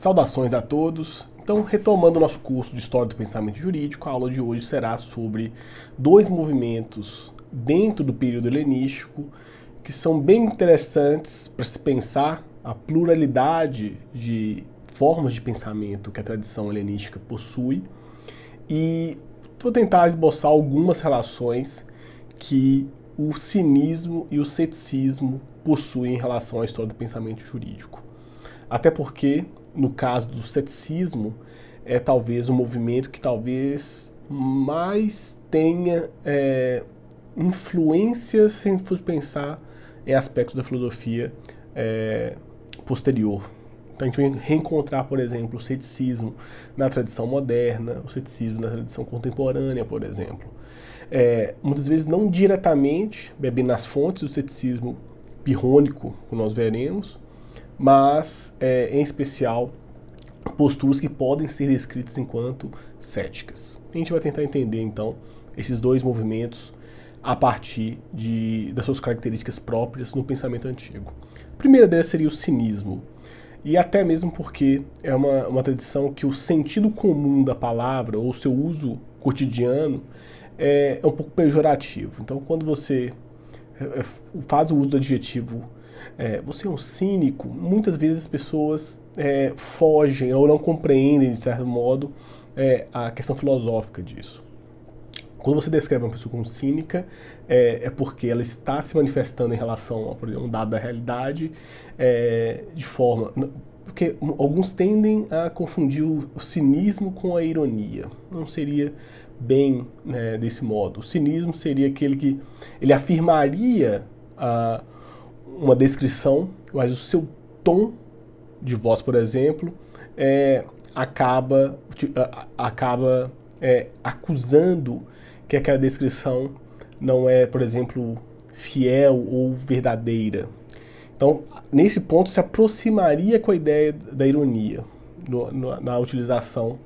Saudações a todos. Então, retomando o nosso curso de História do Pensamento Jurídico, a aula de hoje será sobre dois movimentos dentro do período helenístico que são bem interessantes para se pensar a pluralidade de formas de pensamento que a tradição helenística possui e vou tentar esboçar algumas relações que o cinismo e o ceticismo possuem em relação à história do pensamento jurídico. Até porque, no caso do ceticismo, é talvez o um movimento que talvez mais tenha é, influências, se for pensar em aspectos da filosofia é, posterior. Então a gente vai reencontrar, por exemplo, o ceticismo na tradição moderna, o ceticismo na tradição contemporânea, por exemplo. É, muitas vezes não diretamente bebendo nas fontes do ceticismo pirrônico, como nós veremos, mas é, em especial posturas que podem ser descritas enquanto céticas. A gente vai tentar entender então esses dois movimentos a partir de, das suas características próprias no pensamento antigo. A primeira delas seria o cinismo e até mesmo porque é uma, uma tradição que o sentido comum da palavra ou seu uso cotidiano é, é um pouco pejorativo. Então, quando você é, é, faz o uso do adjetivo é, você é um cínico, muitas vezes as pessoas é, fogem ou não compreendem, de certo modo, é, a questão filosófica disso. Quando você descreve uma pessoa como cínica, é, é, porque ela está se manifestando em relação a um dado da realidade é, de forma. Porque alguns tendem a confundir o, cinismo com a ironia. Não seria bem né, desse modo. O cinismo seria aquele que ele afirmaria a, uma descrição, mas o seu tom de voz, por exemplo, é, acaba, acaba é, acusando que aquela descrição não é, por exemplo, fiel ou verdadeira. Então, nesse ponto, se aproximaria com a ideia da ironia no, no, na utilização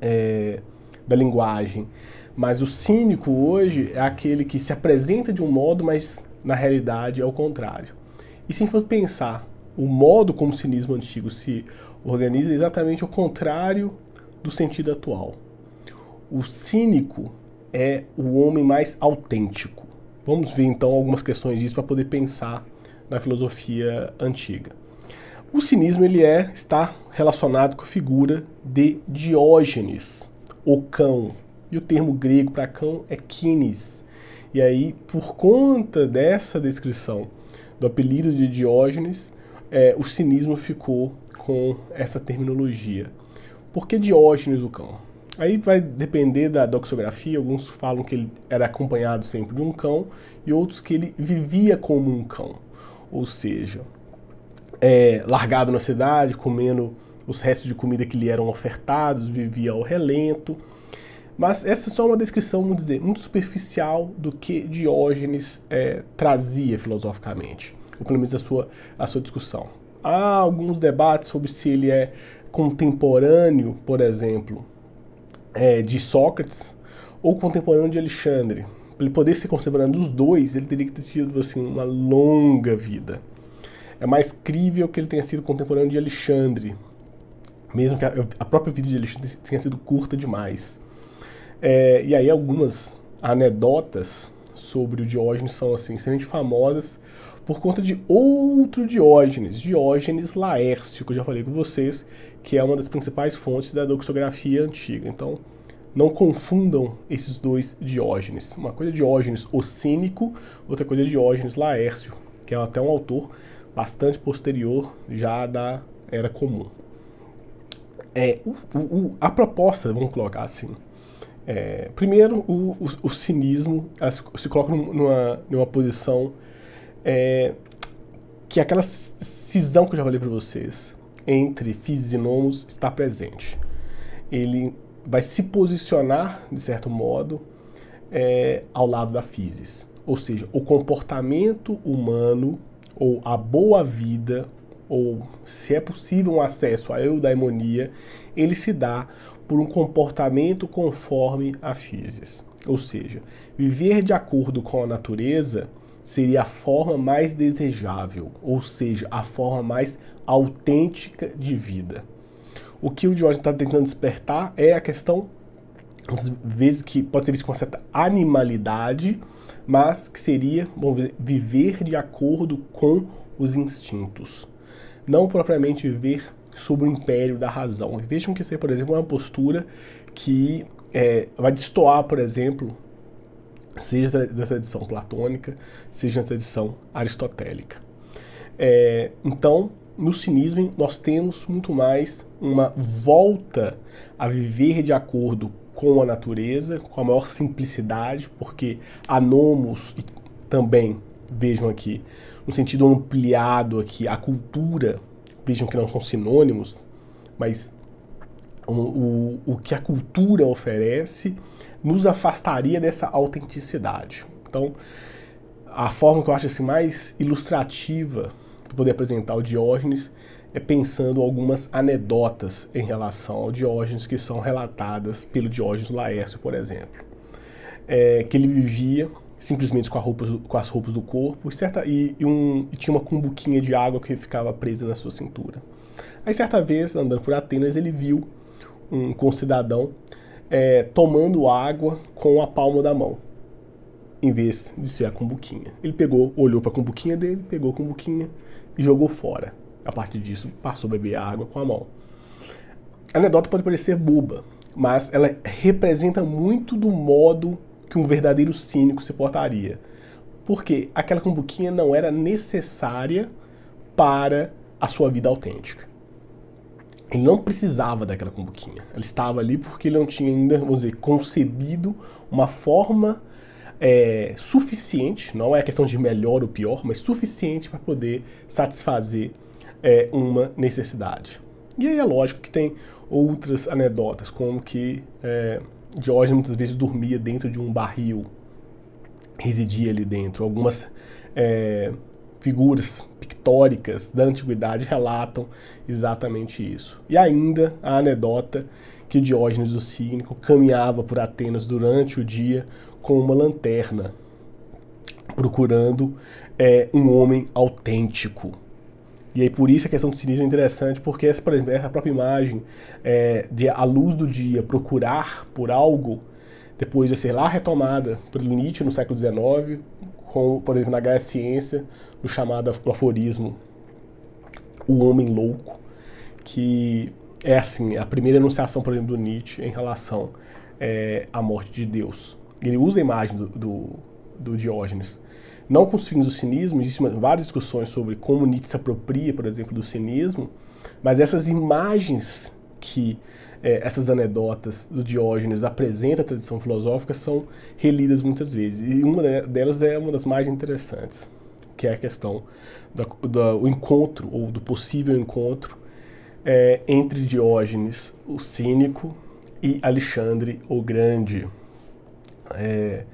é, da linguagem. Mas o cínico hoje é aquele que se apresenta de um modo, mas na realidade é o contrário. E se a gente for pensar o modo como o cinismo antigo se organiza, é exatamente o contrário do sentido atual. O cínico é o homem mais autêntico. Vamos ver então algumas questões disso para poder pensar na filosofia antiga. O cinismo ele é está relacionado com a figura de Diógenes, o cão. E o termo grego para cão é kines. E aí, por conta dessa descrição do apelido de Diógenes, é, o cinismo ficou com essa terminologia. Por que Diógenes o cão? Aí vai depender da doxografia, alguns falam que ele era acompanhado sempre de um cão e outros que ele vivia como um cão, ou seja, é, largado na cidade, comendo os restos de comida que lhe eram ofertados, vivia ao relento. Mas essa é só uma descrição, vamos dizer, muito superficial do que Diógenes é, trazia filosoficamente, ou pelo menos a sua, a sua discussão. Há alguns debates sobre se ele é contemporâneo, por exemplo, é, de Sócrates ou contemporâneo de Alexandre. Para ele poder ser contemporâneo dos dois, ele teria que ter tido assim, uma longa vida. É mais crível que ele tenha sido contemporâneo de Alexandre, mesmo que a, a própria vida de Alexandre tenha sido curta demais. É, e aí algumas anedotas sobre o Diógenes são assim, extremamente famosas por conta de outro Diógenes, Diógenes Laércio, que eu já falei com vocês, que é uma das principais fontes da doxografia antiga. Então, não confundam esses dois Diógenes. Uma coisa é Diógenes o cínico, outra coisa é Diógenes Laércio, que é até um autor bastante posterior já da Era Comum. É, o, o, a proposta, vamos colocar assim, é, primeiro, o, o, o cinismo se coloca numa, numa posição é, que aquela cisão que eu já falei para vocês entre físicos e nomos está presente. Ele vai se posicionar, de certo modo, é, ao lado da physis. Ou seja, o comportamento humano, ou a boa vida, ou se é possível um acesso à eudaimonia, ele se dá por um comportamento conforme a physis. Ou seja, viver de acordo com a natureza seria a forma mais desejável, ou seja, a forma mais autêntica de vida. O que o Diógenes está tentando despertar é a questão, às vezes, que pode ser visto com uma certa animalidade, mas que seria dizer, viver de acordo com os instintos. Não propriamente viver sob o império da razão. Vejam que isso é, por exemplo, uma postura que é, vai destoar, por exemplo, seja da tradição platônica, seja da tradição aristotélica. É, então, no cinismo, nós temos muito mais uma volta a viver de acordo com a natureza, com a maior simplicidade, porque a nomos também, vejam aqui, no sentido ampliado aqui, a cultura, que não são sinônimos, mas o, o, o que a cultura oferece nos afastaria dessa autenticidade. Então, a forma que eu acho assim, mais ilustrativa para poder apresentar o Diógenes é pensando algumas anedotas em relação ao Diógenes que são relatadas pelo Diógenes Laércio, por exemplo. É, que ele vivia simplesmente com, roupa, com, as roupas do corpo e, certa, e, e, um, e tinha uma cumbuquinha de água que ficava presa na sua cintura. Aí, certa vez, andando por Atenas, ele viu um concidadão é, tomando água com a palma da mão, em vez de ser a cumbuquinha. Ele pegou, olhou para a cumbuquinha dele, pegou a cumbuquinha e jogou fora. A partir disso, passou a beber água com a mão. A anedota pode parecer boba, mas ela representa muito do modo que um verdadeiro cínico se portaria. Porque aquela cumbuquinha não era necessária para a sua vida autêntica. Ele não precisava daquela cumbuquinha. Ela estava ali porque ele não tinha ainda, vamos dizer, concebido uma forma é, suficiente, não é questão de melhor ou pior, mas suficiente para poder satisfazer é, uma necessidade. E aí é lógico que tem outras anedotas, como que é, Diógenes muitas vezes dormia dentro de um barril, residia ali dentro. Algumas é, figuras pictóricas da antiguidade relatam exatamente isso. E ainda a anedota que Diógenes o Cínico caminhava por Atenas durante o dia com uma lanterna, procurando é, um homem autêntico. E aí por isso a questão do cinismo é interessante, porque essa, por exemplo, essa própria imagem é, de a luz do dia procurar por algo, depois de ser lá retomada por Nietzsche no século XIX, com, por exemplo, na Gaia Ciência, no chamado aforismo O Homem Louco, que é assim, a primeira enunciação, por exemplo, do Nietzsche em relação é, à morte de Deus. Ele usa a imagem do, do, do Diógenes, não com os fins do cinismo, existem várias discussões sobre como Nietzsche se apropria, por exemplo, do cinismo, mas essas imagens que é, essas anedotas do Diógenes apresenta a tradição filosófica são relidas muitas vezes. E uma delas é uma das mais interessantes, que é a questão do, encontro, ou do possível encontro, é, entre Diógenes, o cínico, e Alexandre, o Grande. É,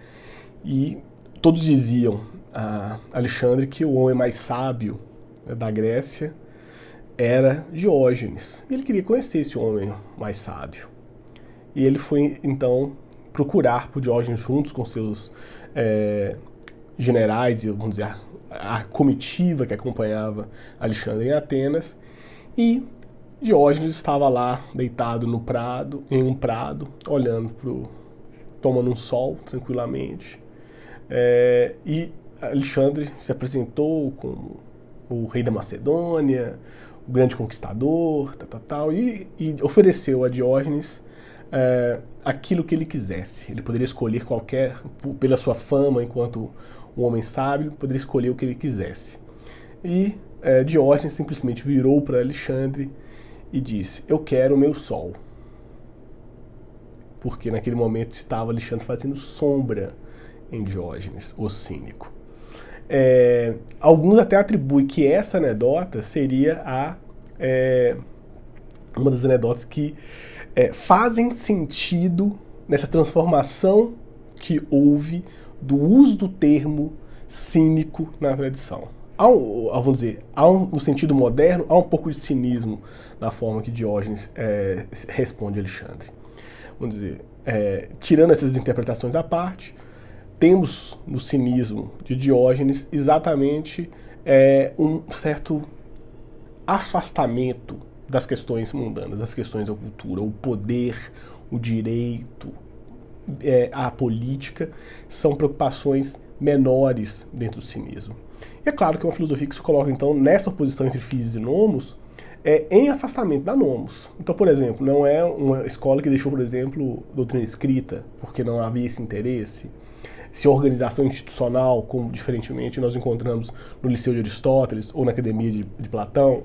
e todos diziam a Alexandre que o homem mais sábio né, da Grécia era Diógenes. Ele queria conhecer esse homem mais sábio. E ele foi então procurar por Diógenes juntos com seus é, generais e vamos dizer a, comitiva que acompanhava Alexandre em Atenas. E Diógenes estava lá deitado no prado, em um prado, olhando pro tomando um sol tranquilamente. É, e Alexandre se apresentou como o rei da Macedônia, o grande conquistador, tal, tal, tal e, e, ofereceu a Diógenes é, aquilo que ele quisesse. Ele poderia escolher qualquer, pela sua fama enquanto um homem sábio, poderia escolher o que ele quisesse. E é, Diógenes simplesmente virou para Alexandre e disse: Eu quero o meu sol. Porque naquele momento estava Alexandre fazendo sombra em Diógenes, o cínico. É, alguns até atribuem que essa anedota seria a é, uma das anedotas que é, fazem sentido nessa transformação que houve do uso do termo cínico na tradição. Há um, vamos dizer, há um, no sentido moderno, há um pouco de cinismo na forma que Diógenes é, responde a Alexandre. Vamos dizer, é, tirando essas interpretações à parte, temos no cinismo de Diógenes exatamente é, um certo afastamento das questões mundanas, das questões da cultura, o poder, o direito, é, a política, são preocupações menores dentro do cinismo. E é claro que uma filosofia que se coloca, então, nessa oposição entre físicos e nomos, é, em afastamento da nomos. Então, por exemplo, não é uma escola que deixou, por exemplo, doutrina escrita, porque não havia esse interesse. Se a organização institucional, como diferentemente nós encontramos no Liceu de Aristóteles ou na Academia de, de Platão,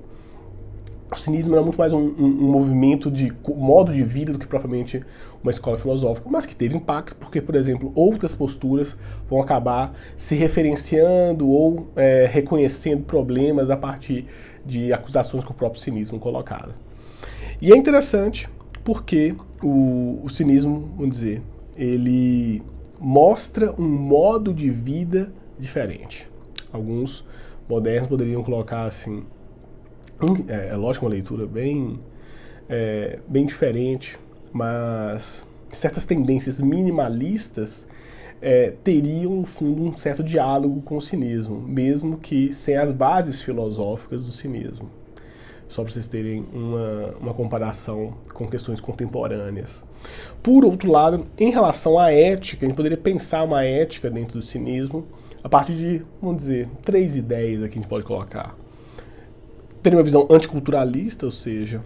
o cinismo era muito mais um, um, um, movimento de modo de vida do que propriamente uma escola filosófica, mas que teve impacto porque, por exemplo, outras posturas vão acabar se referenciando ou é, reconhecendo problemas a partir de acusações que o próprio cinismo colocava. E é interessante porque o, o cinismo, vamos dizer, ele mostra um modo de vida diferente. Alguns modernos poderiam colocar assim é, é lógico, uma leitura bem, é, bem diferente, mas certas tendências minimalistas é, teriam, no fundo, um certo diálogo com o cinismo, mesmo que sem as bases filosóficas do cinismo. Só para vocês terem uma, uma comparação com questões contemporâneas. Por outro lado, em relação à ética, a gente poderia pensar uma ética dentro do cinismo a partir de, vamos dizer, três ideias aqui a gente pode colocar tem uma visão anticulturalista, ou seja,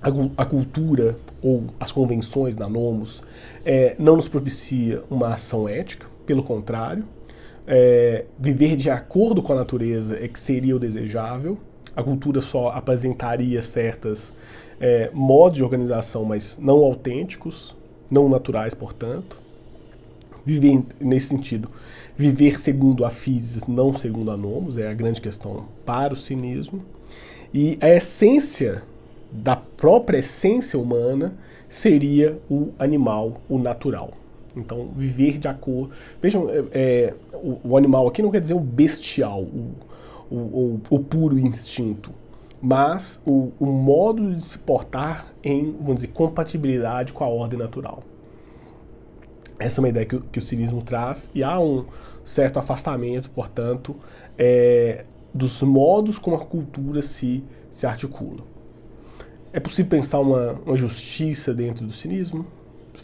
a, a, cultura ou as convenções da Nomos é, não nos propicia uma ação ética, pelo contrário, é, viver de acordo com a natureza é que seria o desejável. A cultura só apresentaria certas é, modos de organização, mas não autênticos, não naturais, portanto. Viver nesse sentido viver segundo a Físis, não segundo a Nomos, é a grande questão para o cinismo. E a essência da própria essência humana seria o animal, o natural. Então, viver de acordo. Vejam, é, é, o, o, animal aqui não quer dizer o bestial, o, o, o puro instinto, mas o, o modo de se portar em, vamos dizer, compatibilidade com a ordem natural. Essa é uma ideia que, que o cinismo traz e há um certo afastamento, portanto, é, dos modos como a cultura se, se articula. É possível pensar uma, uma justiça dentro do cinismo?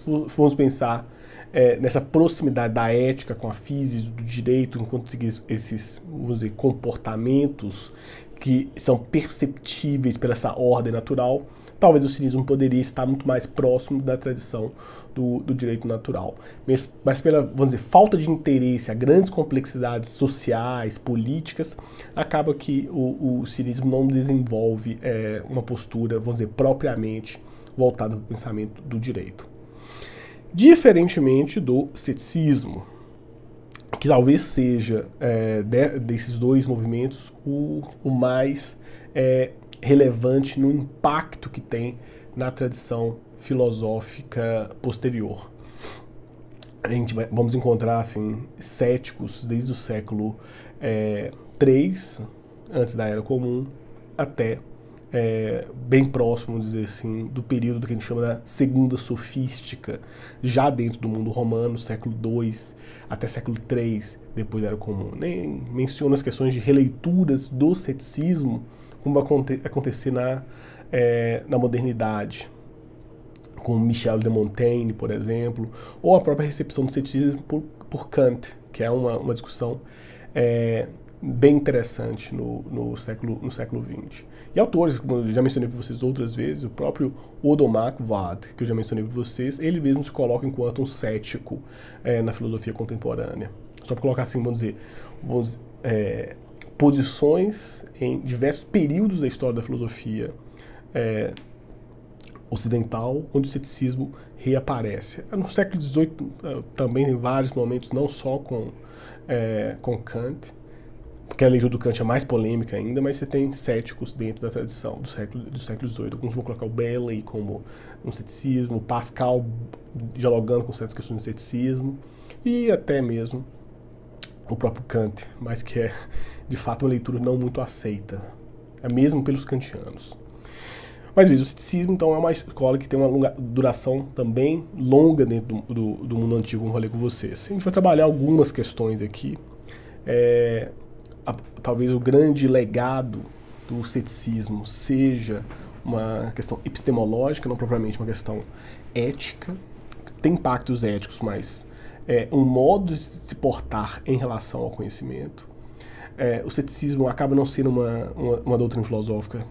Vamos pensar é, nessa proximidade da ética com a física, do direito, enquanto esses vamos dizer, comportamentos que são perceptíveis pela essa ordem natural talvez o cinismo poderia estar muito mais próximo da tradição do, do direito natural. Mas, mas, pela, vamos dizer, falta de interesse a grandes complexidades sociais, políticas, acaba que o, o cinismo não desenvolve é, uma postura, vamos dizer, propriamente voltada para o pensamento do direito. Diferentemente do ceticismo, que talvez seja é, de, desses dois movimentos o, o mais é, relevante no impacto que tem na tradição filosófica posterior. A gente vai, vamos encontrar assim céticos desde o século é, III, antes da Era Comum, até é, bem próximo, dizer assim, do período que a gente chama da Segunda Sofística, já dentro do mundo romano, século II até século III, depois da Era Comum. Nem menciona as questões de releituras do ceticismo, como vai acontecer na, é, na modernidade, com Michel de Montaigne, por exemplo, ou a própria recepção do ceticismo por, por Kant, que é uma, uma discussão é, bem interessante no, no, século, no século XX. E autores, como eu já mencionei para vocês outras vezes, o próprio Odomak Vad, que eu já mencionei para vocês, ele mesmo se coloca enquanto um cético é, na filosofia contemporânea. Só para colocar assim, vamos dizer, vamos, é, posições em diversos períodos da história da filosofia é, ocidental, onde o ceticismo reaparece. No século XVIII é, também em vários momentos, não só com, é, com Kant, a leitura do Kant é mais polêmica ainda, mas você tem céticos dentro da tradição do século, do século XVIII. Alguns vão colocar o Bailey como um ceticismo, Pascal dialogando com certas questões do ceticismo, e até mesmo o próprio Kant, mas que é de fato uma leitura não muito aceita, é mesmo pelos kantianos. Mas veja, o ceticismo então é uma escola que tem uma longa, duração também longa dentro do, do, do, mundo antigo, como eu falei com vocês. A gente vai trabalhar algumas questões aqui. É, a, talvez o grande legado do ceticismo seja uma questão epistemológica, não propriamente uma questão ética. Tem impactos éticos, mas é um modo de se portar em relação ao conhecimento. É, o ceticismo acaba não sendo uma, uma, uma doutrina filosófica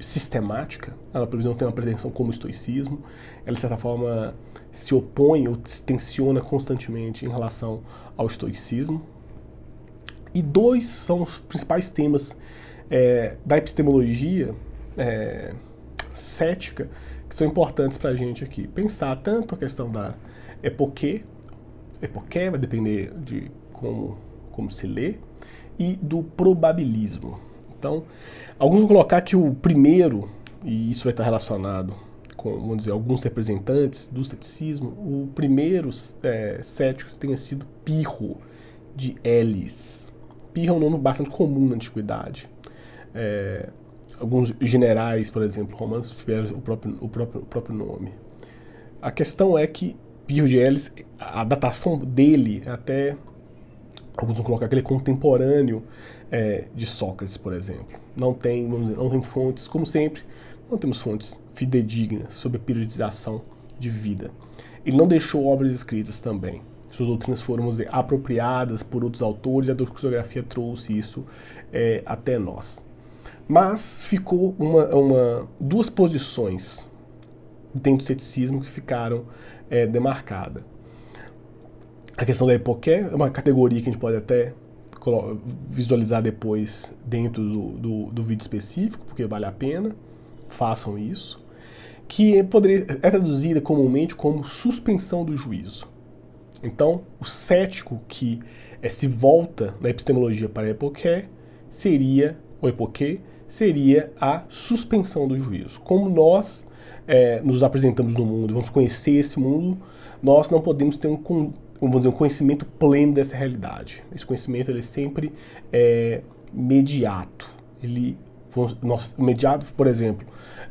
sistemática, ela por exemplo tem uma pretensão como o estoicismo, ela de certa forma se opõe ou se tensiona constantemente em relação ao estoicismo. E dois são os principais temas é, da epistemologia é, cética que são importantes para a gente aqui. Pensar tanto a questão da epoquê, epoqué vai depender de como, como se lê, e do probabilismo. Então, alguns vão colocar que o primeiro, e isso vai estar relacionado com, vamos dizer, alguns representantes do ceticismo, o primeiro é, cético tenha sido Pirro, de Elis. Pirro é um nome bastante comum na antiguidade. É, alguns generais, por exemplo, romanos tiveram o próprio, o próprio, o próprio nome. A questão é que Pirro de Elis, a datação dele é até alguns vão colocar que ele é contemporâneo é, de Sócrates, por exemplo. Não tem, dizer, não tem fontes, como sempre, não temos fontes fidedignas sobre a periodização de vida. Ele não deixou obras escritas também. Suas doutrinas foram dizer, apropriadas por outros autores e a doxografia trouxe isso é, até nós. Mas ficou uma, uma, duas posições dentro do ceticismo que ficaram é, demarcadas. A questão da hipoqué é uma categoria que a gente pode até visualizar depois dentro do, do, do vídeo específico, porque vale a pena, façam isso, que poderia, é traduzida comumente como suspensão do juízo. Então, o cético que é, se volta na epistemologia para epoqué seria, o epoquê, seria a suspensão do juízo. Como nós é, nos apresentamos no mundo, vamos conhecer esse mundo, nós não podemos ter um vamos dizer, um conhecimento pleno dessa realidade. Esse conhecimento ele é sempre é, mediato. Ele, nós, mediado, por exemplo,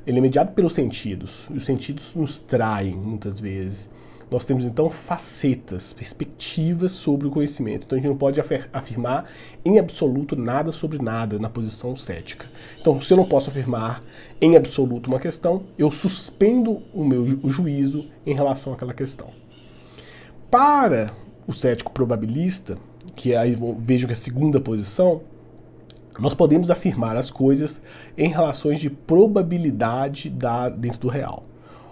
ele é mediado pelos sentidos. E os sentidos nos traem muitas vezes. Nós temos então facetas, perspectivas sobre o conhecimento. Então a gente não pode afirmar em absoluto nada sobre nada na posição cética. Então, se eu não posso afirmar em absoluto uma questão, eu suspendo o meu o juízo em relação àquela questão. Para o cético probabilista, que aí vejo que é a segunda posição, nós podemos afirmar as coisas em relações de probabilidade da, dentro do real.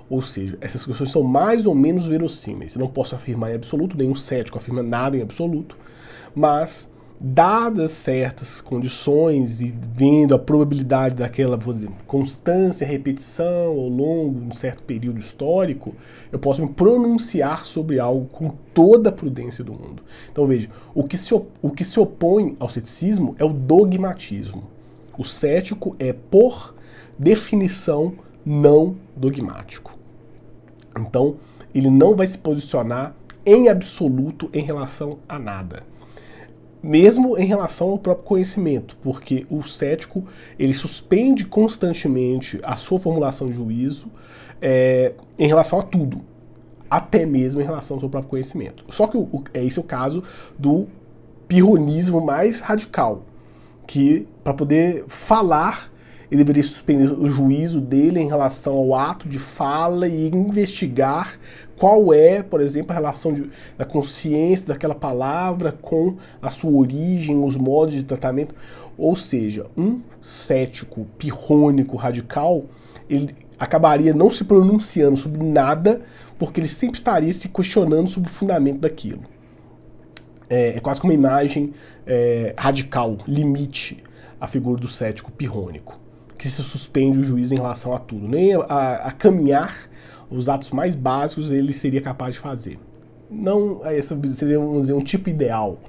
Ou seja, essas questões são mais ou menos verossímeis. Eu não posso afirmar em absoluto, nenhum cético afirma nada em absoluto, mas dadas certas condições e vendo a probabilidade daquela dizer, constância, repetição ao longo de um certo período histórico, eu posso me pronunciar sobre algo com toda a prudência do mundo. Então veja, o que se, o que se opõe ao ceticismo é o dogmatismo. O cético é, por definição, não dogmático. Então, ele não vai se posicionar em absoluto em relação a nada mesmo em relação ao próprio conhecimento, porque o cético ele suspende constantemente a sua formulação de juízo é, em relação a tudo, até mesmo em relação ao seu próprio conhecimento. Só que o, é esse é o caso do pirronismo mais radical, que para poder falar ele deveria suspender o juízo dele em relação ao ato de fala e investigar qual é, por exemplo, a relação de, da consciência daquela palavra com a sua origem, os modos de tratamento. Ou seja, um cético pirrônico radical, ele acabaria não se pronunciando sobre nada, porque ele sempre estaria se questionando sobre o fundamento daquilo. É, é quase como uma imagem é, radical, limite, a figura do cético pirrônico que se suspende o juízo em relação a tudo. Nem a, a caminhar os atos mais básicos ele seria capaz de fazer. Não, essa seria vamos dizer, um tipo ideal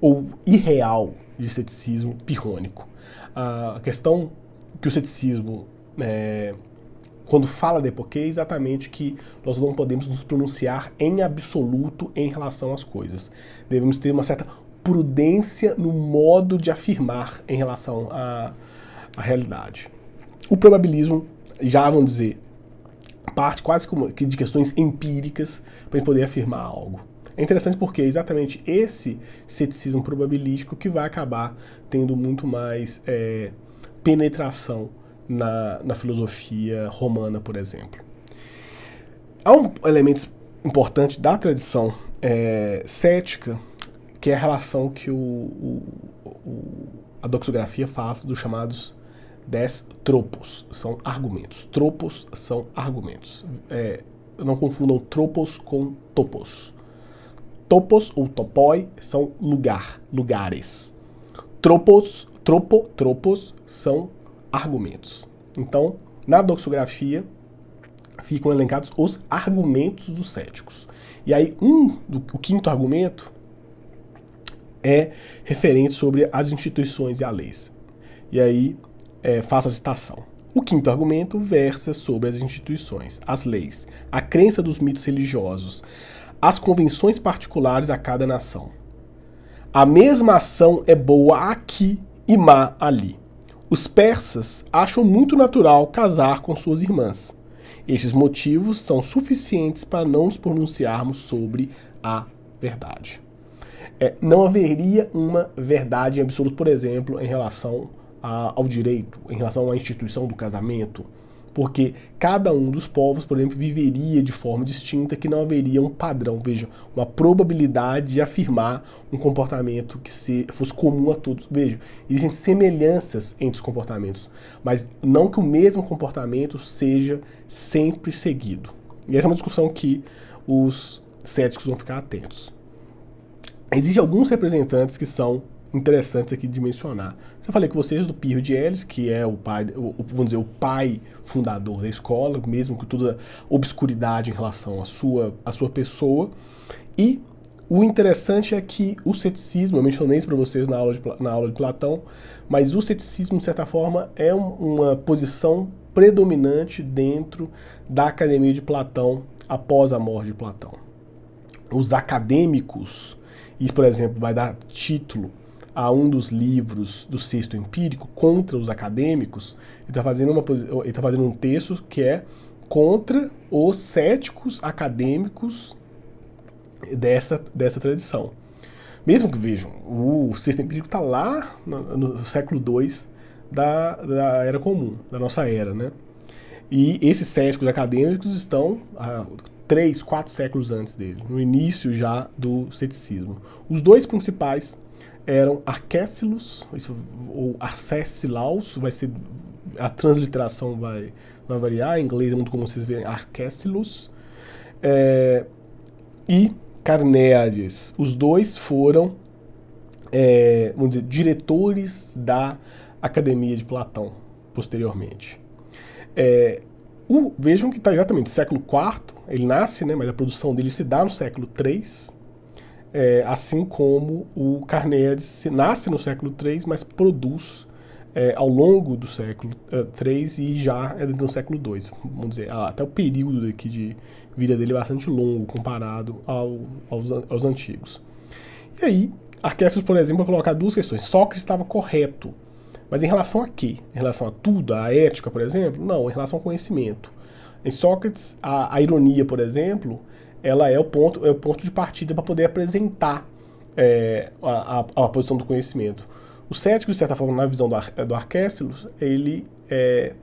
ou irreal de ceticismo pirrônico. A questão que o ceticismo, é, quando fala de epoquê, é exatamente que nós não podemos nos pronunciar em absoluto em relação às coisas. Devemos ter uma certa prudência no modo de afirmar em relação a a realidade. O probabilismo, já vamos dizer, parte quase como de questões empíricas para poder afirmar algo. É interessante porque é exatamente esse ceticismo probabilístico que vai acabar tendo muito mais é, penetração na, na filosofia romana, por exemplo. Há um elemento importante da tradição é, cética, que é a relação que o, o, o, a doxografia faz dos chamados dez tropos, são argumentos. Tropos são argumentos. É, não confundam tropos com topos. Topos ou topoi são lugar, lugares. Tropos, tropo, tropos são argumentos. Então, na doxografia ficam elencados os argumentos dos céticos. E aí, um o quinto argumento é referente sobre as instituições e as leis. E aí, é, a citação. O quinto argumento versa sobre as instituições, as leis, a crença dos mitos religiosos, as convenções particulares a cada nação. A mesma ação é boa aqui e má ali. Os persas acham muito natural casar com suas irmãs. Estes motivos são suficientes para não nos pronunciarmos sobre a verdade. É, não haveria uma verdade em absoluto, por exemplo, em relação a, ao direito, em relação à instituição do casamento, porque cada um dos povos, por exemplo, viveria de forma distinta, que não haveria um padrão, veja, uma probabilidade de afirmar um comportamento que se, fosse comum a todos. Veja, existem semelhanças entre os comportamentos, mas não que o mesmo comportamento seja sempre seguido. E essa é uma discussão que os céticos vão ficar atentos. Existem alguns representantes que são interessantes aqui de mencionar. Já falei com vocês do Pirro de Elis, que é o pai, o, vamos dizer, o pai fundador da escola, mesmo com toda a obscuridade em relação à sua, à sua pessoa. E o interessante é que o ceticismo, eu mencionei isso para vocês na aula, de, na aula de Platão, mas o ceticismo, de certa forma, é um, uma posição predominante dentro da academia de Platão após a morte de Platão. Os acadêmicos, isso, por exemplo, vai dar título a um dos livros do Sexto Empírico contra os acadêmicos, ele está fazendo, uma, tá fazendo um texto que é contra os céticos acadêmicos dessa, dessa tradição. Mesmo que vejam, o Sexto Empírico está lá no, no século II da, da Era Comum, da nossa era, né? E esses céticos acadêmicos estão há três, quatro séculos antes dele, no início já do ceticismo. Os dois principais eram Arcésilos, ou Arcesilaus, vai ser a transliteração vai, vai variar, em inglês é muito comum vocês verem Arcésilos, é, e Carneades. Os dois foram, é, vamos dizer, diretores da Academia de Platão, posteriormente. É, o, vejam que está exatamente século IV, ele nasce, né, mas a produção dele se dá no século III, é, assim como o Carneades nasce no século III, mas produz é, ao longo do século III é, e já é do século II. Vamos dizer, até o período aqui de vida dele é bastante longo comparado ao, aos, aos antigos. E aí, Arquésios, por exemplo, vai colocar duas questões. Sócrates estava correto, mas em relação a quê? Em relação a tudo, a ética, por exemplo? Não, em relação ao conhecimento. Em Sócrates, a, a ironia, por exemplo, ela é o ponto, é o ponto de partida para poder apresentar é, a, a, a, posição do conhecimento. O cético, de certa forma, na visão do, Ar, do Arquésilos, ele é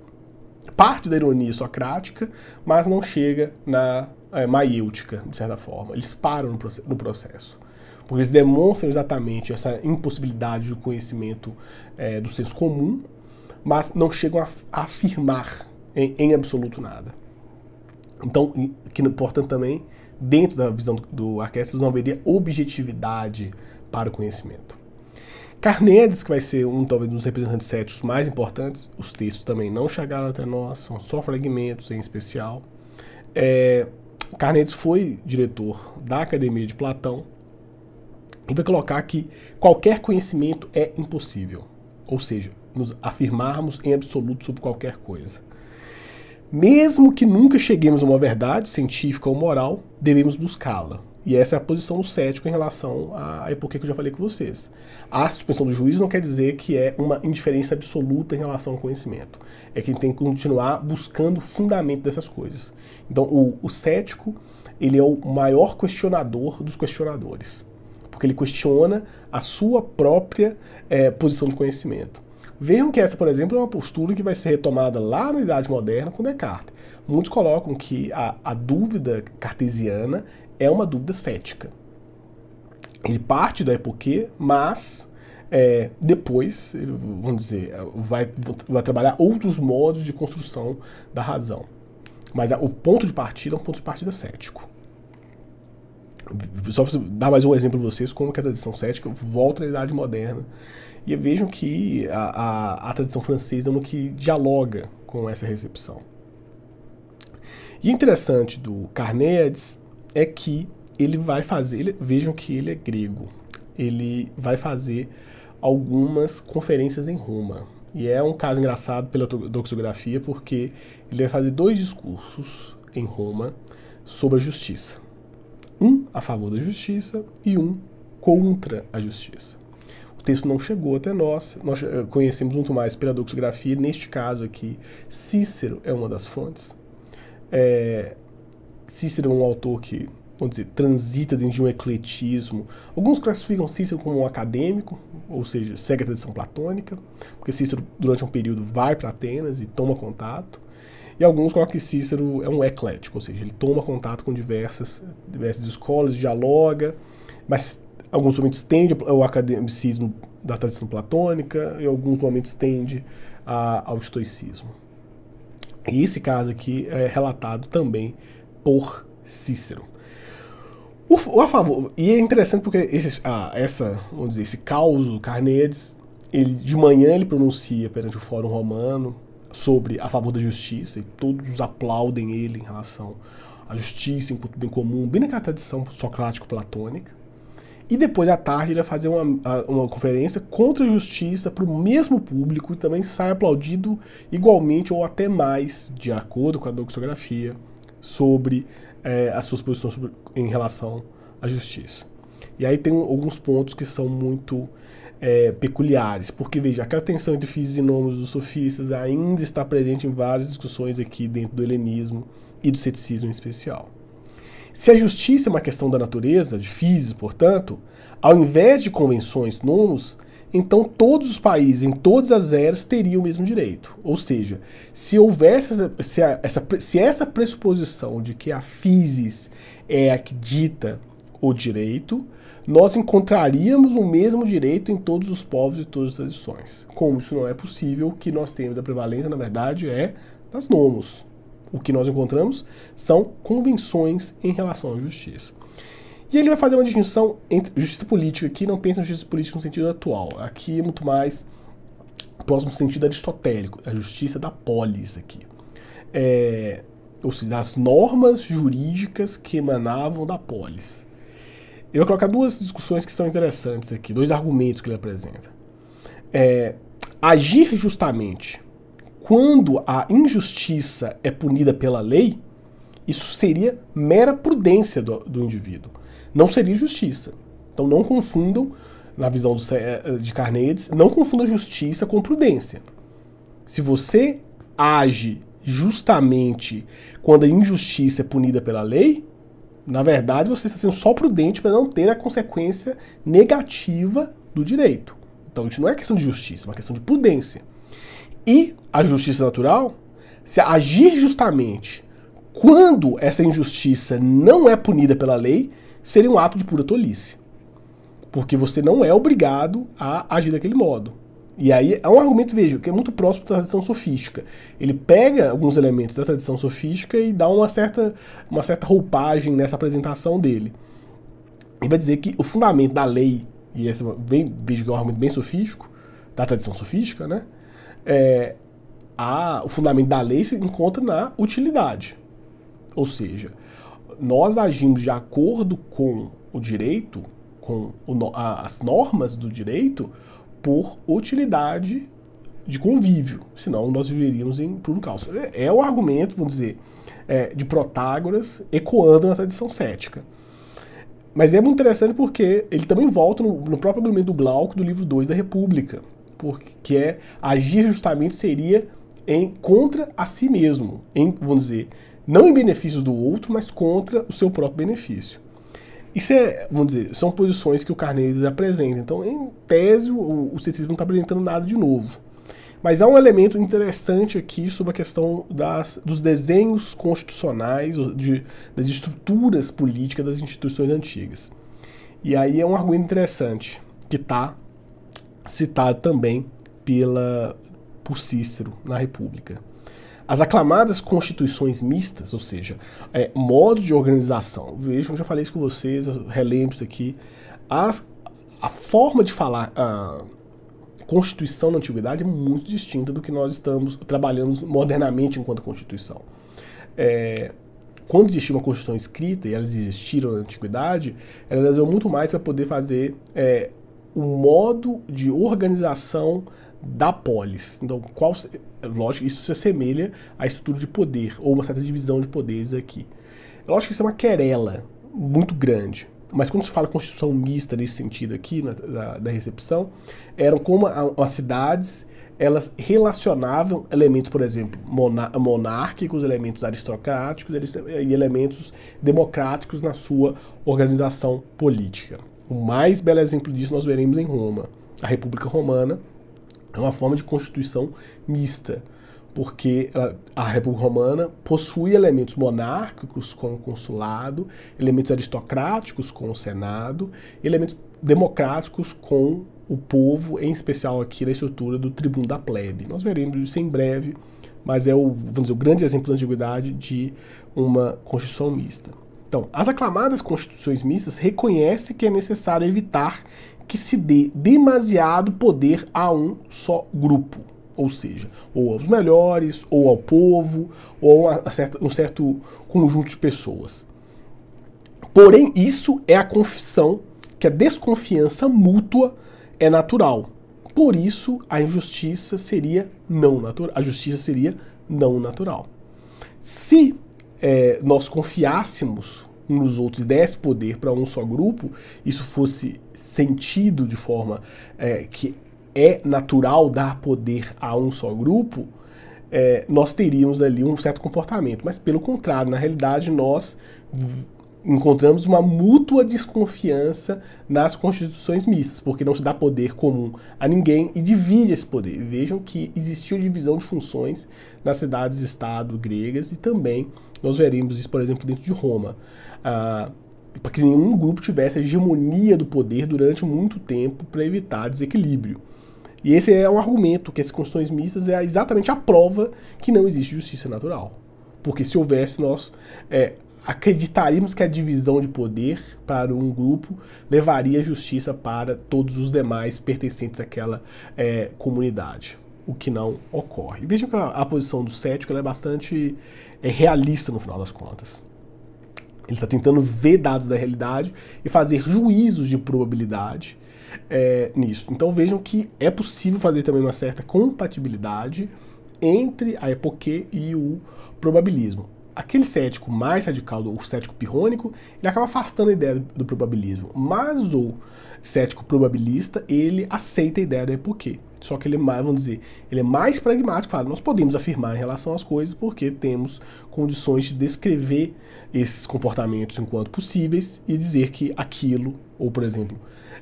parte da ironia socrática, mas não chega na é, maiêutica, de certa forma. Eles param no, no processo. Porque eles demonstram exatamente essa impossibilidade do conhecimento é, do senso comum, mas não chegam a, a afirmar em, em, absoluto nada. Então, que portanto também dentro da visão do, do não haveria objetividade para o conhecimento. Carneades, que vai ser um talvez um dos representantes céticos mais importantes, os textos também não chegaram até nós, são só fragmentos em especial. É, Carneades foi diretor da Academia de Platão e vai colocar que qualquer conhecimento é impossível, ou seja, nos afirmarmos em absoluto sobre qualquer coisa. Mesmo que nunca cheguemos a uma verdade científica ou moral, devemos buscá-la. E essa é a posição do cético em relação à época que eu já falei com vocês. A suspensão do juízo não quer dizer que é uma indiferença absoluta em relação ao conhecimento. É que tem que continuar buscando o fundamento dessas coisas. Então, o, o cético, ele é o maior questionador dos questionadores. Porque ele questiona a sua própria é, posição de conhecimento. Vejam que essa, por exemplo, é uma postura que vai ser retomada lá na Idade Moderna com Descartes. Muitos colocam que a, a dúvida cartesiana é uma dúvida cética. Ele parte da epoquê, mas é, depois, vamos dizer, vai, vai trabalhar outros modos de construção da razão. Mas o ponto de partida é um ponto de partida cético. Só para dar mais um exemplo para vocês, como que a tradição cética volta à Idade Moderna. E vejam que a, a, a tradição francesa é uma que dialoga com essa recepção. E interessante do Carneades é que ele vai fazer, ele, vejam que ele é grego, ele vai fazer algumas conferências em Roma. E é um caso engraçado pela doxografia, porque ele vai fazer dois discursos em Roma sobre a justiça. Um a favor da justiça e um contra a justiça. Texto não chegou até nós, nós eh, conhecemos muito mais pela doxografia. Neste caso aqui, Cícero é uma das fontes. É, Cícero é um autor que, vamos dizer, transita dentro de um ecletismo. Alguns classificam Cícero como um acadêmico, ou seja, segue a tradição platônica, porque Cícero, durante um período, vai para Atenas e toma contato. E alguns colocam que Cícero é um eclético, ou seja, ele toma contato com diversas, diversas escolas, dialoga, mas alguns momentos tende ao academicismo da tradição platônica, em alguns momentos tende a, ao estoicismo. E esse caso aqui é relatado também por Cícero. O, o a favor, e é interessante porque esse, ah, essa, vamos dizer, esse caos, Carneades, ele, de manhã ele pronuncia perante o Fórum Romano, sobre a favor da justiça, e todos aplaudem ele em relação à justiça, em bem comum, bem naquela tradição socrático-platônica. E depois, à tarde, ele vai fazer uma, uma conferência contra a justiça para o mesmo público e também sai aplaudido igualmente ou até mais, de acordo com a doxografia, sobre é, as suas posições sobre, em relação à justiça. E aí tem alguns pontos que são muito é, peculiares, porque veja, aquela tensão entre físicos e nômades dos sofistas ainda está presente em várias discussões aqui dentro do helenismo e do ceticismo em especial. Se a justiça é uma questão da natureza, de físicos, portanto, ao invés de convenções nomos, então todos os países em todas as eras teriam o mesmo direito. Ou seja, se houvesse essa, se, a, essa, se essa pressuposição de que a physis é a que dita o direito, nós encontraríamos o mesmo direito em todos os povos e todas as tradições. Como isso não é possível, o que nós temos a prevalência, na verdade, é das nomos. O que nós encontramos são convenções em relação à justiça. E ele vai fazer uma distinção entre justiça política, que não pensa em justiça política no sentido atual. Aqui é muito mais próximo do sentido aristotélico, a justiça da polis aqui. É, ou seja, das normas jurídicas que emanavam da polis. Ele vai colocar duas discussões que são interessantes aqui, dois argumentos que ele apresenta. É, agir justamente quando a injustiça é punida pela lei, isso seria mera prudência do, do indivíduo. Não seria justiça. Então não confundam, na visão do, eh, de Carneades, não confundam justiça com prudência. Se você age justamente quando a injustiça é punida pela lei, na verdade, você está sendo só prudente para não ter a consequência negativa do direito. Então, isso não é questão de justiça, é uma questão de prudência. E a justiça natural, se agir justamente quando essa injustiça não é punida pela lei, seria um ato de pura tolice. Porque você não é obrigado a agir daquele modo. E aí é um argumento, veja, que é muito próximo da tradição sofística. Ele pega alguns elementos da tradição sofística e dá uma certa, uma certa roupagem nessa apresentação dele. Ele vai dizer que o fundamento da lei, e esse vem, veja que é um argumento bem sofístico, da tradição sofística, né? É, a, o fundamento da lei se encontra na utilidade. Ou seja, nós agimos de acordo com o direito, com o, a, as normas do direito, por utilidade de convívio, senão nós viveríamos em puro caos. É, é o argumento, vamos dizer, é, de Protágoras ecoando na tradição cética. Mas é muito interessante porque ele também volta no, no próprio argumento do Glauco do livro 2 da República, porque é agir justamente seria em contra a si mesmo, em, vamos dizer, não em benefício do outro, mas contra o seu próprio benefício. Isso é, vamos dizer, são posições que o Carneiro apresenta. Então, em tese, o, o ceticismo não está apresentando nada de novo. Mas há um elemento interessante aqui sobre a questão das, dos desenhos constitucionais, de, das estruturas políticas das instituições antigas. E aí é um argumento interessante, que está citado também pela, por Cícero na República. As aclamadas constituições mistas, ou seja, é, modo de organização, vejam, já falei isso com vocês, relembro isso aqui, as, a forma de falar a Constituição na Antiguidade é muito distinta do que nós estamos trabalhando modernamente enquanto Constituição. É, quando existia uma Constituição escrita, e elas existiram na Antiguidade, elas eram muito mais para poder fazer é, um modo de organização da polis. Então, qual, lógico, isso se assemelha à estrutura de poder, ou uma certa divisão de poderes aqui. Lógico que isso é uma querela muito grande. Mas quando se fala constituição mista nesse sentido aqui, na, da, da recepção, eram como a, as cidades elas relacionavam elementos, por exemplo, monárquicos, elementos aristocráticos e elementos democráticos na sua organização política. O mais belo exemplo disso nós veremos em Roma. A República Romana é uma forma de constituição mista porque a República Romana possui elementos monárquicos com o consulado, elementos aristocráticos com o senado, elementos democráticos com o povo, em especial aqui na estrutura do tribuno da plebe. Nós veremos isso em breve, mas é o, vamos dizer, o grande exemplo da antiguidade de uma constituição mista. Então, as aclamadas constituições mistas reconhecem que é necessário evitar que se dê demasiado poder a um só grupo ou seja, ou aos melhores, ou ao povo, ou a um certo conjunto de pessoas. Porém, isso é a confissão que a desconfiança mútua é natural. Por isso, a injustiça seria não natural. A justiça seria não natural. Se é, nós confiássemos uns nos outros e desse poder para um só grupo, isso fosse sentido de forma é, que é natural dar poder a um só grupo, é, nós teríamos ali um certo comportamento. Mas, pelo contrário, na realidade, nós encontramos uma mútua desconfiança nas constituições mistas, porque não se dá poder comum a ninguém e divide esse poder. Vejam que existiu divisão de funções nas cidades-estado gregas e também nós veremos isso, por exemplo, dentro de Roma. Ah, para que nenhum grupo tivesse a hegemonia do poder durante muito tempo para evitar desequilíbrio. E esse é um argumento que as constituições mistas é exatamente a prova que não existe justiça natural. Porque se houvesse, nós é, acreditaríamos que a divisão de poder para um grupo levaria a justiça para todos os demais pertencentes àquela é, comunidade, o que não ocorre. Vejam que a, a posição do cético é bastante é, realista no final das contas. Ele está tentando ver dados da realidade e fazer juízos de probabilidade é, nisso. Então vejam que é possível fazer também uma certa compatibilidade entre a epoque e o probabilismo. Aquele cético mais radical, o cético pirrônico, ele acaba afastando a ideia do probabilismo, mas o cético probabilista, ele aceita a ideia da epoque. Só que ele é mais, vamos dizer, ele é mais pragmático, fala, nós podemos afirmar em relação às coisas porque temos condições de descrever esses comportamentos enquanto possíveis e dizer que aquilo, ou por exemplo,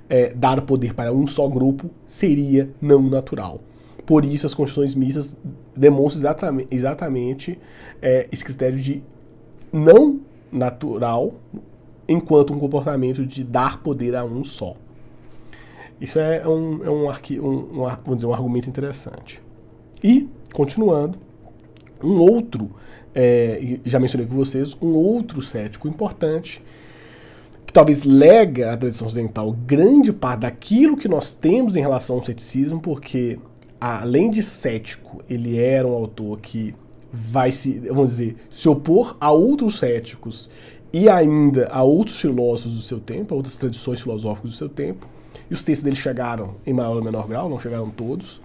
é, dar poder para um só grupo seria não natural. Por isso, as constituições mistas demonstram exatamente, exatamente é, esse critério de não natural, enquanto um comportamento de dar poder a um só. Isso é um, é um, arqui, um, um, vamos dizer, um argumento interessante. E, continuando, um outro, é, já mencionei com vocês, um outro cético importante talvez lega à tradição ocidental grande parte daquilo que nós temos em relação ao ceticismo, porque além de cético, ele era um autor que vai se, vamos dizer, se opor a outros céticos e ainda a outros filósofos do seu tempo, a outras tradições filosóficas do seu tempo. E os textos dele chegaram em maior ou menor grau, não chegaram todos.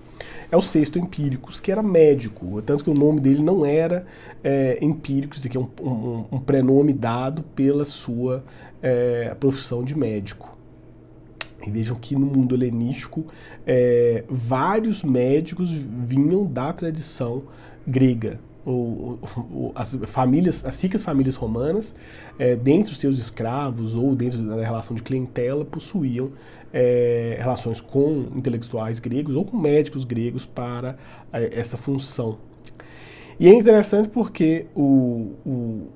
É o sexto Empíricos, que era médico, tanto que o nome dele não era é, Empíricos, que é um, um, um prenome dado pela sua é, profissão de médico. E vejam que no mundo helenístico, é, vários médicos vinham da tradição grega. o, o, as famílias, as ricas famílias romanas, é, dentro dos seus escravos ou dentro da relação de clientela, possuíam é, relações com intelectuais gregos ou com médicos gregos para é, essa função. E é interessante porque o, o,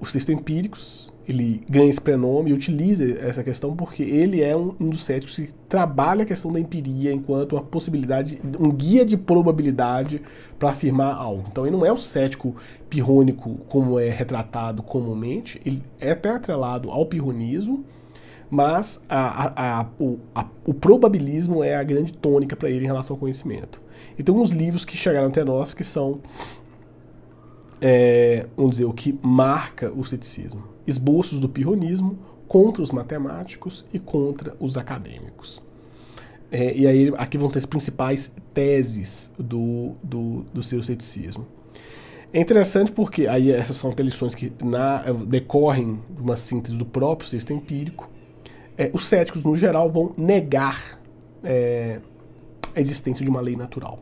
os textos empíricos ele ganha esse prenome e utiliza essa questão porque ele é um, um, dos céticos que trabalha a questão da empiria enquanto uma possibilidade, um guia de probabilidade para afirmar algo. Então ele não é um cético pirrônico como é retratado comumente, ele é até atrelado ao pirronismo, mas a, a, a, o, o, probabilismo é a grande tônica para ele em relação ao conhecimento. E tem uns livros que chegaram até nós que são, é, vamos dizer, o que marca o ceticismo. Esboços do pirronismo contra os matemáticos e contra os acadêmicos. É, e aí aqui vão ter as principais teses do, do, do seu ceticismo. É interessante porque aí essas são lições que na, decorrem de uma síntese do próprio texto empírico, é, os céticos, no geral, vão negar é, a existência de uma lei natural.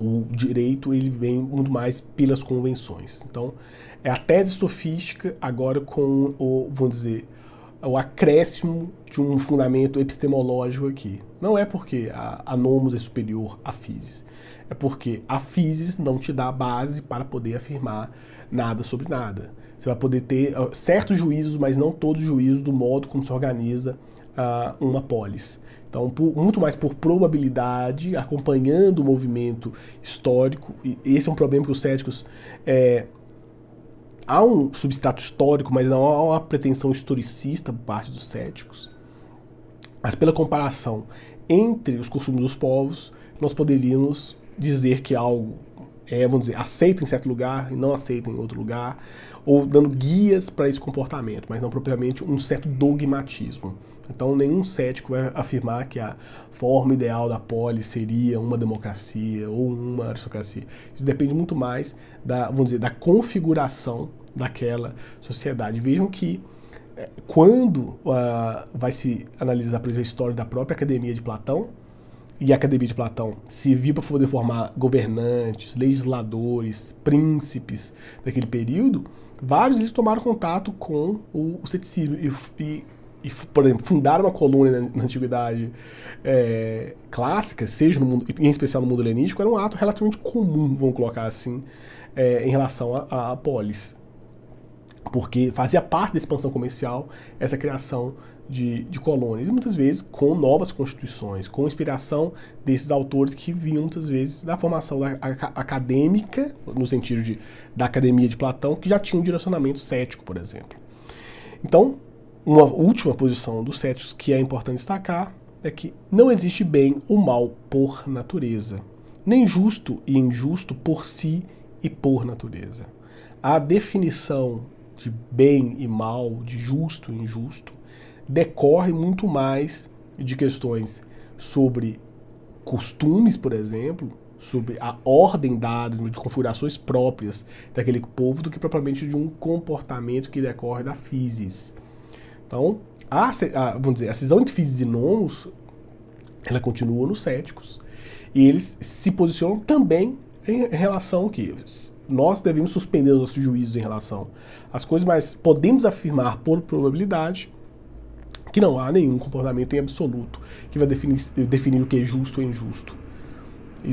O direito ele vem muito mais pelas convenções. Então, é a tese sofística agora com o, vamos dizer, o acréscimo de um fundamento epistemológico aqui. Não é porque a, a nomos é superior à physis, é porque a physis não te dá base para poder afirmar nada sobre nada. Você vai poder ter uh, certos juízos, mas não todos os juízos do modo como se organiza uh, uma polis. Então, por, muito mais por probabilidade, acompanhando o movimento histórico. E esse é um problema que os céticos. É, há um substrato histórico, mas não há uma pretensão historicista por parte dos céticos. Mas pela comparação entre os costumes dos povos, nós poderíamos dizer que algo é, vamos dizer, aceito em certo lugar e não aceito em outro lugar, ou dando guias para esse comportamento, mas não propriamente um certo dogmatismo. Então, nenhum cético vai afirmar que a forma ideal da polis seria uma democracia ou uma aristocracia. Isso depende muito mais da, vamos dizer, da configuração daquela sociedade. Vejam que é, quando uh, vai se analisar, por exemplo, a história da própria Academia de Platão, e a Academia de Platão serviu para poder formar governantes, legisladores, príncipes daquele período, vários deles tomaram contato com o, o ceticismo e, e, e, por exemplo, fundaram uma colônia na, na antiguidade é, clássica, seja no mundo, em especial no mundo helenístico, era um ato relativamente comum, vamos colocar assim, é, em relação à polis. Porque fazia parte da expansão comercial essa criação de, de, colônias, e muitas vezes com novas constituições, com inspiração desses autores que vinham muitas vezes da formação da, a, acadêmica, no sentido de, da academia de Platão, que já tinha um direcionamento cético, por exemplo. Então, uma última posição dos céticos que é importante destacar é que não existe bem ou mal por natureza, nem justo e injusto por si e por natureza. A definição de bem e mal, de justo e injusto, decorre muito mais de questões sobre costumes, por exemplo, sobre a ordem dada, de configurações próprias daquele povo, do que propriamente de um comportamento que decorre da physis. Então, a, a, vamos dizer, a cisão entre physis e nomos, ela continua nos céticos, e eles se posicionam também em relação que nós devemos suspender os nossos juízos em relação às coisas, mas podemos afirmar por probabilidade que não há nenhum comportamento em absoluto que vai definir, definir o que é justo ou injusto.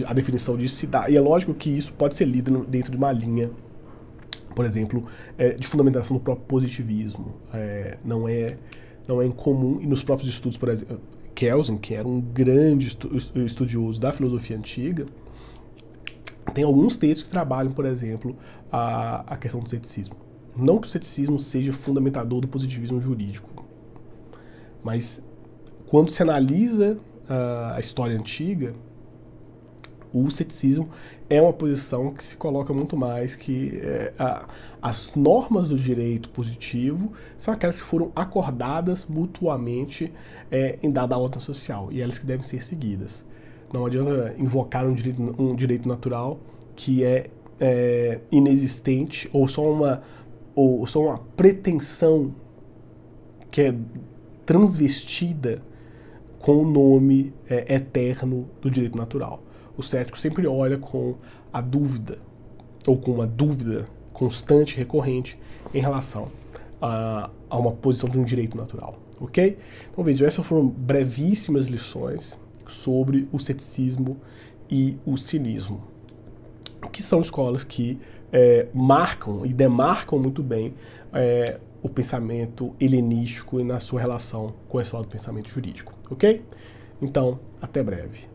A definição disso se dá. E é lógico que isso pode ser lido dentro de uma linha, por exemplo, é, de fundamentação do próprio positivismo. É, não, é, não é incomum, e nos próprios estudos, por exemplo, Kelsen, que era um grande estudioso da filosofia antiga, tem alguns textos que trabalham, por exemplo, a, a questão do ceticismo. Não que o ceticismo seja fundamentador do positivismo jurídico, mas quando se analisa uh, a história antiga, o ceticismo é uma posição que se coloca muito mais que é, as normas do direito positivo são aquelas que foram acordadas mutuamente é, em dada ordem social e elas que devem ser seguidas. Não adianta invocar um direito, um direito natural que é, é inexistente ou só uma ou só uma pretensão que é transvestida com o nome é, eterno do direito natural. O cético sempre olha com a dúvida ou com uma dúvida constante, recorrente, em relação a, a uma posição de um direito natural, ok? Então vejam, essas foram brevíssimas lições sobre o ceticismo e o cinismo, que são escolas que é, marcam e demarcam muito bem é, o pensamento helenístico e na sua relação com a escola do pensamento jurídico, ok? Então, até breve.